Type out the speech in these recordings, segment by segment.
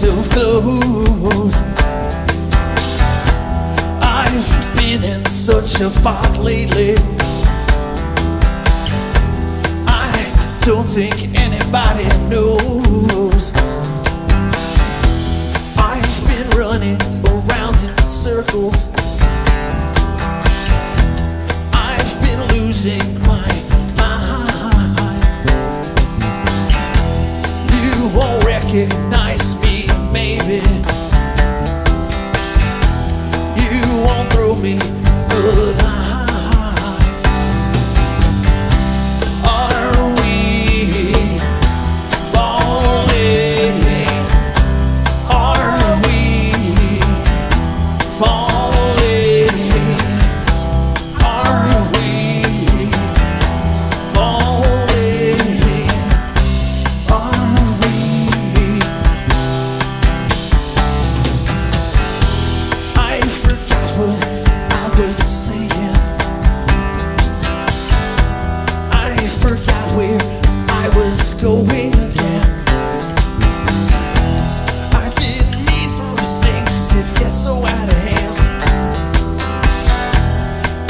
change close. I've been in such a fog lately. I don't think anybody knows. I've been running around in circles. I've been losing my mind. You won't recognize me. You won't throw me a forgot where I was going again. I didn't mean for things to get so out of hand.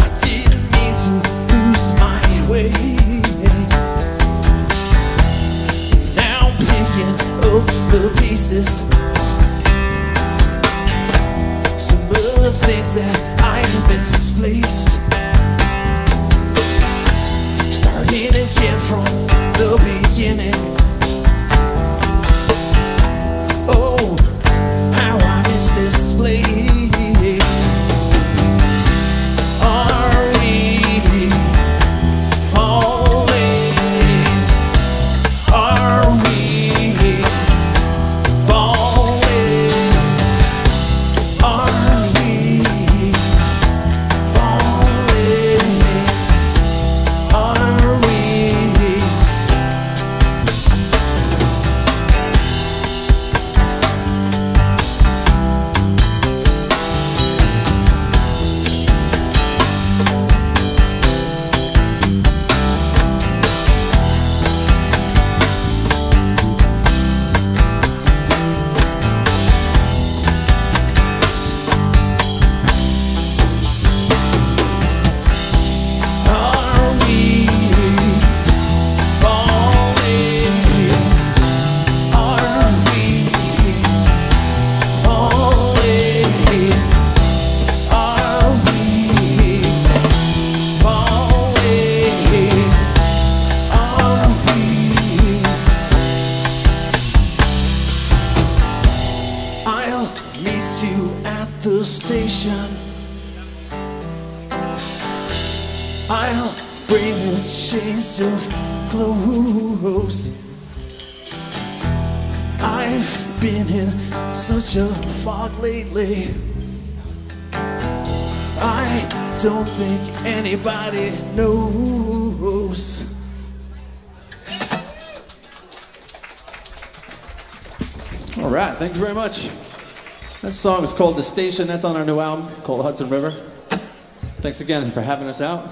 I didn't mean to lose my way. Now I'm picking up the pieces. Some of the things that I misplaced. Again from the beginning. The station. I'll bring a change of clothes. I've been in such a fog lately. I don't think anybody knows. All right, thank you very much. That song is called The Station. That's on our new album called Hudson River. Thanks again for having us out.